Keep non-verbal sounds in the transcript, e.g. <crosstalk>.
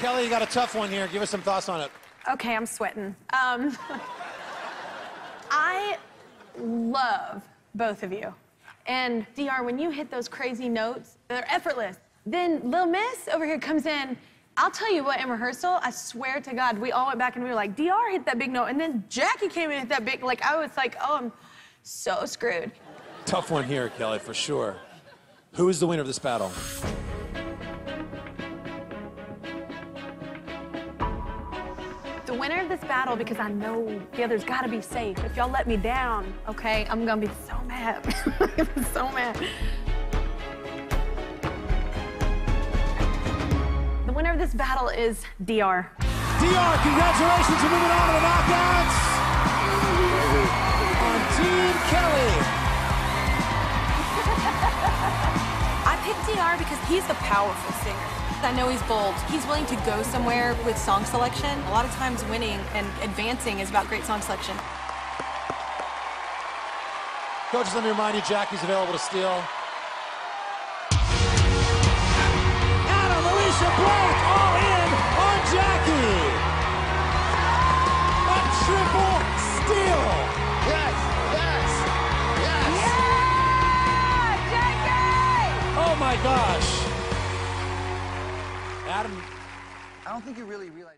Kelly, you got a tough one here. Give us some thoughts on it. Okay, I'm sweating. Um, <laughs> I love both of you. And DR, when you hit those crazy notes, they're effortless. Then Lil Miss over here comes in. I'll tell you what, in rehearsal, I swear to God, we all went back and we were like, DR hit that big note, and then Jackie came in and hit that big. Like I was like, oh, I'm so screwed. Tough one here, Kelly, for sure. Who is the winner of this battle? The winner of this battle, because I know the other's got to be safe. If y'all let me down, okay, I'm gonna be so mad. <laughs> I'm so mad. The winner of this battle is DR. DR, congratulations, you're moving on to the knockouts. On Team Kelly. <laughs> I picked DR because he's a powerful singer. I know he's bold. He's willing to go somewhere with song selection. A lot of times winning and advancing is about great song selection. Coaches, let me remind you, Jackie's available to steal. Adam, Alicia Blake, all in on Jackie. A triple steal. Yes, yes, yes. Yeah, Jackie! Oh my gosh. Adam, I don't think you really realize.